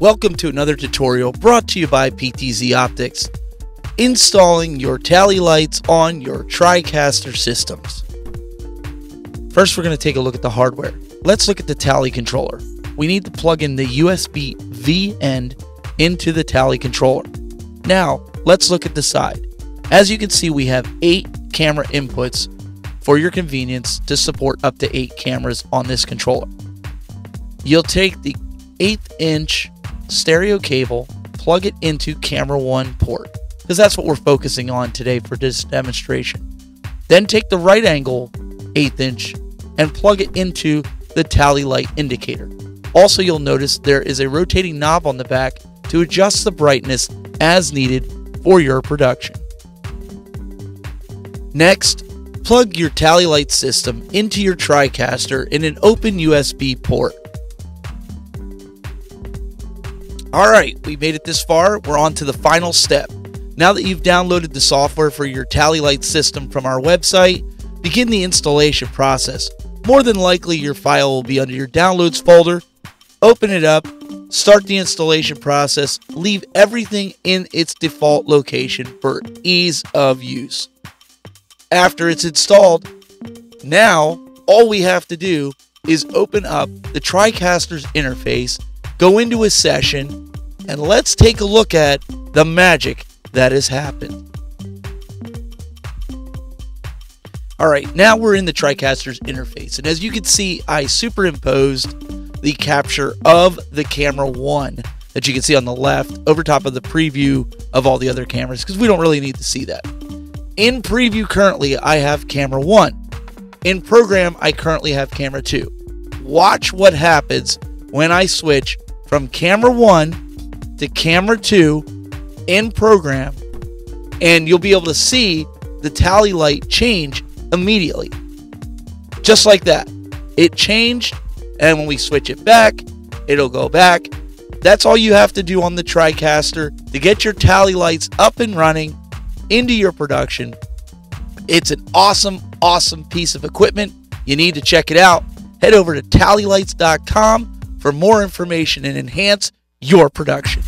Welcome to another tutorial brought to you by PTZ Optics, installing your tally lights on your TriCaster systems. First, we're going to take a look at the hardware. Let's look at the tally controller. We need to plug in the USB B end into the tally controller. Now, let's look at the side. As you can see, we have eight camera inputs for your convenience to support up to eight cameras on this controller. You'll take the eighth inch stereo cable, plug it into camera one port, because that's what we're focusing on today for this demonstration. Then take the right angle eighth inch and plug it into the tally light indicator. Also, you'll notice there is a rotating knob on the back to adjust the brightness as needed for your production. Next, plug your tally light system into your TriCaster in an open USB port. Alright, we made it this far. We're on to the final step. Now that you've downloaded the software for your tally light system from our website, begin the installation process. More than likely, your file will be under your downloads folder. Open it up, start the installation process, leave everything in its default location for ease of use after it's installed. Now, all we have to do is open up the TriCaster's interface, go into a session, and let's take a look at the magic that has happened. All right, now we're in the TriCaster's interface, and as you can see, I superimposed the capture of the camera one that you can see on the left over top of the preview of all the other cameras because we don't really need to see that. In preview currently, I have camera 1. In program, I currently have camera 2. Watch what happens when I switch from camera 1 to camera 2 in program, and you'll be able to see the tally light change immediately. Just like that. It changed, and when we switch it back, it'll go back. That's all you have to do on the TriCaster to get your tally lights up and running into your production. It's an awesome, awesome piece of equipment. You need to check it out. Head over to tallylights.com for more information and enhance your production.